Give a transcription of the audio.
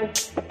Bye.